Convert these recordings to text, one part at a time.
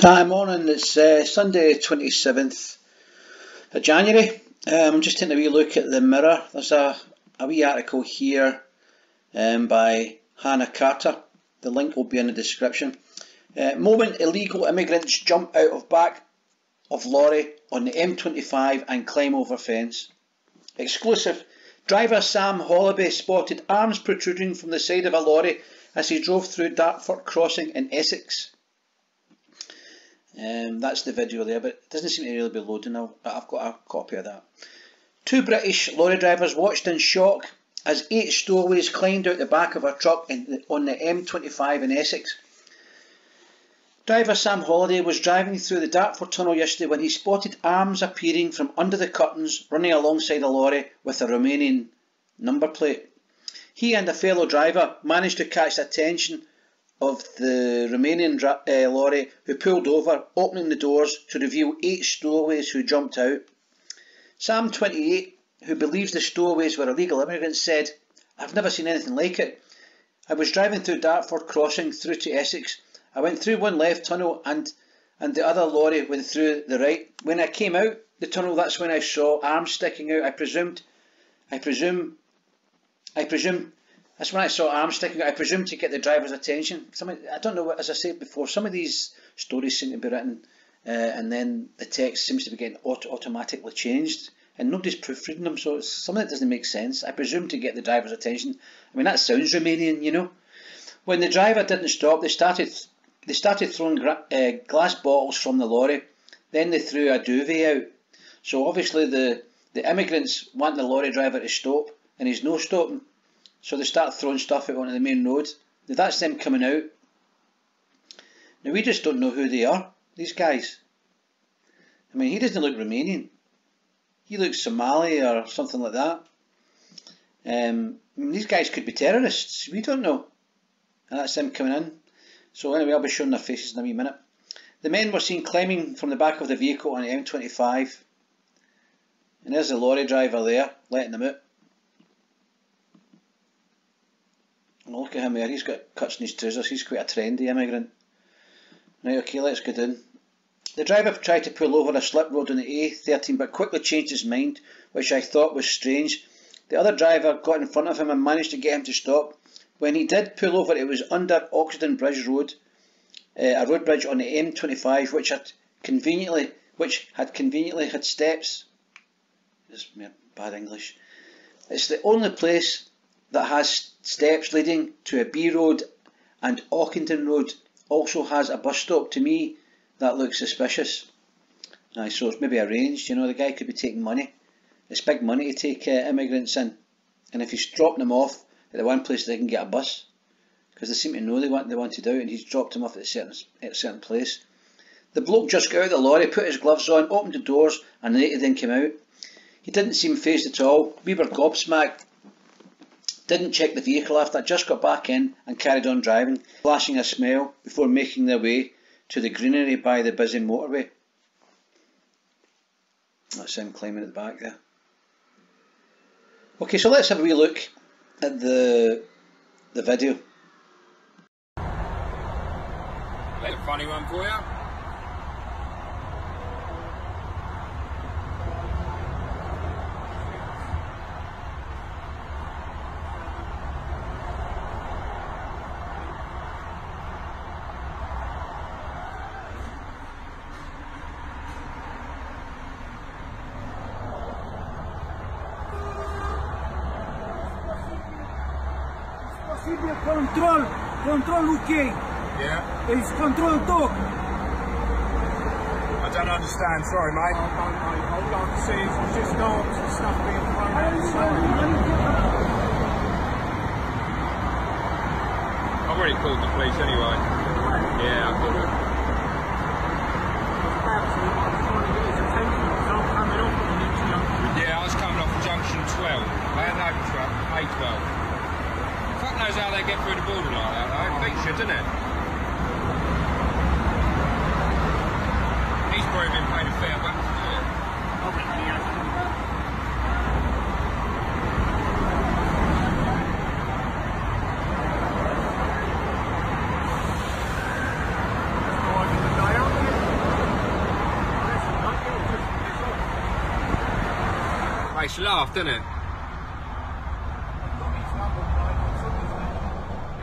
Hi, morning. It's uh, Sunday, 27th of January. Um, I'm just taking a wee look at the Mirror. There's a, a wee article here um, by Hannah Carter. The link will be in the description. Uh, moment illegal immigrants jump out of back of lorry on the M25 and climb over fence. Exclusive. Driver Sam Holliday spotted arms protruding from the side of a lorry as he drove through Dartford Crossing in Essex. Um, that's the video there, but it doesn't seem to really be loading now. But I've got a copy of that. Two British lorry drivers watched in shock as eight stowaways climbed out the back of a truck on the M25 in Essex. Driver Sam Holliday was driving through the Dartford Tunnel yesterday when he spotted arms appearing from under the curtains running alongside a lorry with a Romanian number plate. He and a fellow driver managed to catch the attention of the Romanian uh, lorry who pulled over, opening the doors to reveal eight stowaways who jumped out. Sam, 28, who believes the stowaways were illegal immigrants, said, I've never seen anything like it. I was driving through Dartford crossing through to Essex. I went through one left tunnel and, and the other lorry went through the right. When I came out the tunnel, that's when I saw arms sticking out. I presumed, I presume, I presume that's when I saw arms sticking out. I presume to get the driver's attention. Some, I don't know what, as I said before, some of these stories seem to be written uh, and then the text seems to be getting auto automatically changed and nobody's proofreading them, so it's something that doesn't make sense. I presume to get the driver's attention. I mean, that sounds Romanian, you know. When the driver didn't stop, they started they started throwing uh, glass bottles from the lorry. Then they threw a duvet out. So obviously the the immigrants want the lorry driver to stop, and he's no stopping. So they start throwing stuff out onto the main road. Now that's them coming out. Now we just don't know who they are, these guys. I mean, he doesn't look Romanian. He looks Somali or something like that. Um, these guys could be terrorists. We don't know. And that's them coming in. So anyway, I'll be showing their faces in a wee minute. The men were seen climbing from the back of the vehicle on the M25. And there's the lorry driver there, letting them out. Look at him there, he's got cuts in his trousers, he's quite a trendy immigrant. Right, okay, let's get in. The driver tried to pull over a slip road on the A13 but quickly changed his mind, which I thought was strange. The other driver got in front of him and managed to get him to stop. When he did pull over, it was under Ockendon Bridge Road, uh, a road bridge on the M25, which had conveniently, which had conveniently had steps. This is bad English. It's the only place that has steps leading to a B road and Ockendon Road also has a bus stop. To me, that looks suspicious. Aye, so it's maybe arranged, you know, the guy could be taking money. It's big money to take uh, immigrants in. And if he's dropping them off at the one place they can get a bus, because they seem to know they want they wanted out, and he's dropped them off at a certain at a certain place. The bloke just got out of the lorry, put his gloves on, opened the doors, and then came out. He didn't seem fazed at all. We were gobsmacked didn't check the vehicle after, I just got back in and carried on driving, flashing a smile before making their way to the greenery by the busy motorway. Oh, That's him climbing at the back there. Okay, so let's have a wee look at the the video. a funny one for you. Possible control, control UK. Yeah. It's control dog. I don't understand, sorry mate. I don't know, all I can see is just dogs and stuff being thrown outside. I've already called the police anyway. Yeah, I've got it. Yeah, I was coming off junction 12. I had no truck, A12 knows how they get through the border like that, doesn't it? He's probably been paid a fair. Makes you laugh, doesn't it?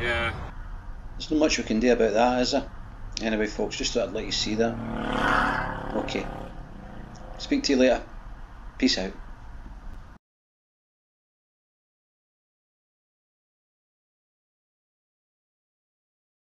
Yeah. There's not much we can do about that, is there? Anyway, folks, just thought I'd let you see that. Okay. Speak to you later. Peace out.